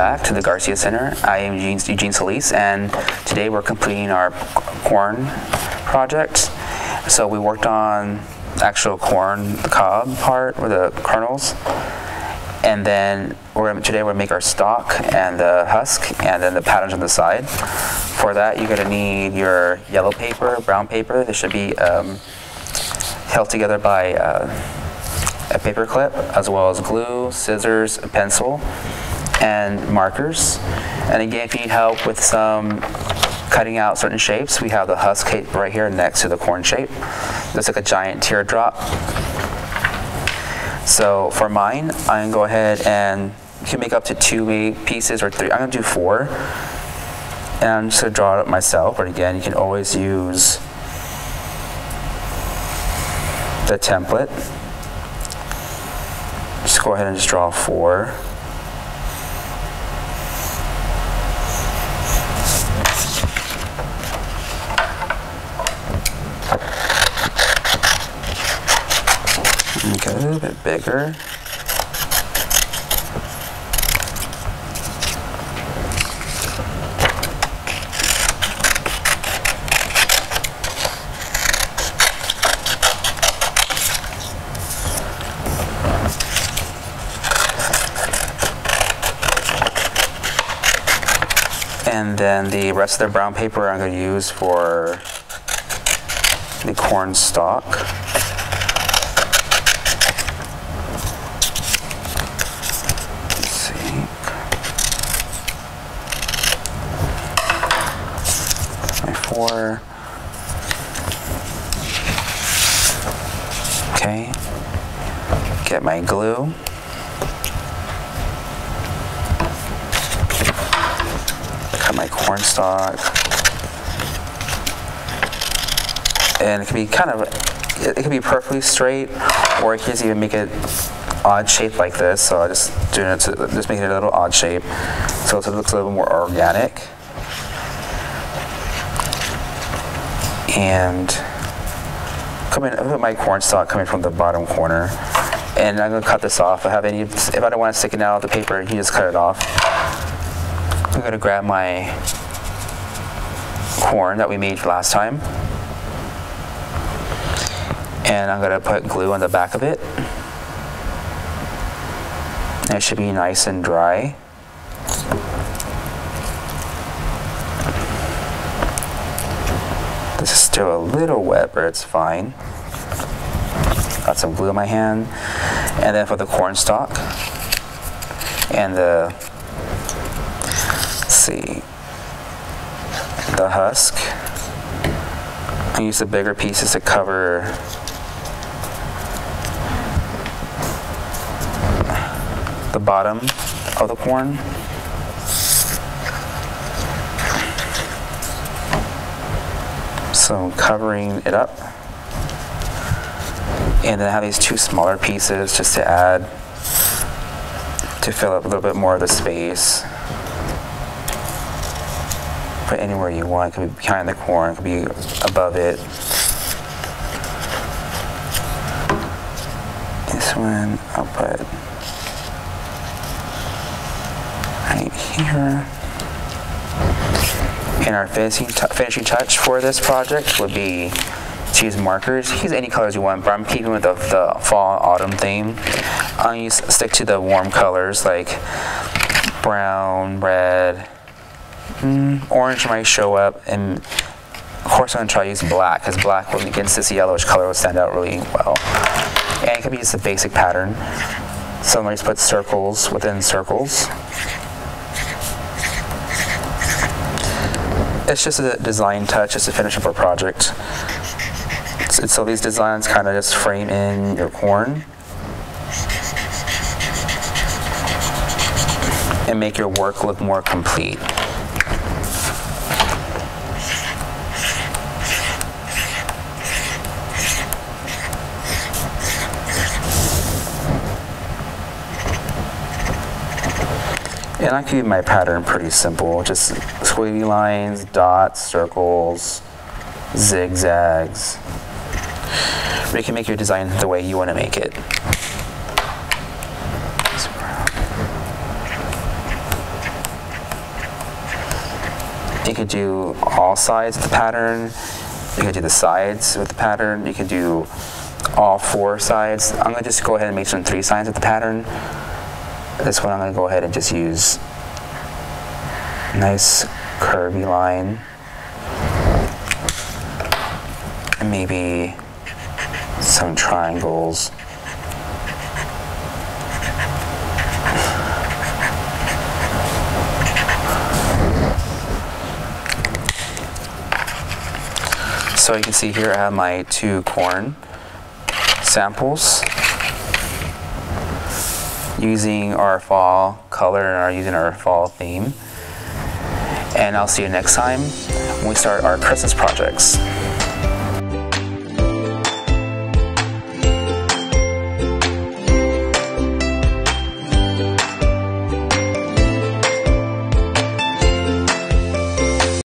back to the Garcia Center. I am Eugene, Eugene Solis, and today we're completing our corn project. So we worked on actual corn, the cob part, or the kernels, and then we're today we're gonna make our stalk and the husk, and then the patterns on the side. For that, you're gonna need your yellow paper, brown paper. They should be um, held together by uh, a paper clip, as well as glue, scissors, a pencil, and markers. And again, if you need help with some cutting out certain shapes, we have the husk tape right here next to the corn shape. Looks like a giant teardrop. So for mine, I'm gonna go ahead and you can make up to two pieces or three. I'm gonna do four. And I'm just gonna draw it up myself, but again, you can always use the template just go ahead and just draw four. Okay, a little bit bigger. And then the rest of the brown paper I'm going to use for the corn stalk. Okay. Get my glue. cut my corn stalk. And it can be kind of, it, it can be perfectly straight, or it can just even make it odd shape like this. So I just doing it to, just making it a little odd shape, so it looks a little more organic. And coming, I put my corn stalk coming from the bottom corner, and I'm gonna cut this off. I have any, if I don't want to stick it out of the paper, you just cut it off. I'm gonna grab my corn that we made last time. And I'm gonna put glue on the back of it. And it should be nice and dry. Is still a little wet, but it's fine. Got some glue in my hand. And then for the corn stalk and the see, the husk. I use the bigger pieces to cover the bottom of the corn. So I'm covering it up. And then I have these two smaller pieces just to add, to fill up a little bit more of the space put anywhere you want. It could be behind the corn, it could be above it. This one I'll put right here. And our finishing, finishing touch for this project would be to use markers. Use any colors you want, but I'm keeping with the, the fall autumn theme. I'll use stick to the warm colors like brown, red, Mm, orange might show up, and of course I'm gonna try to use black, because black against this yellowish color will stand out really well. And it can be just a basic pattern. So put circles within circles. It's just a design touch, just to finish up our project. So, so these designs kind of just frame in your corn. and make your work look more complete. And I keep my pattern pretty simple, just squiggly lines, dots, circles, zigzags. You can make your design the way you want to make it. You could do all sides of the pattern. You could do the sides with the pattern. You could do all four sides. I'm gonna just go ahead and make some three sides of the pattern. This one I'm gonna go ahead and just use nice curvy line. And maybe some triangles. So you can see here I have my two corn samples using our fall color and our using our fall theme. And I'll see you next time when we start our Christmas projects.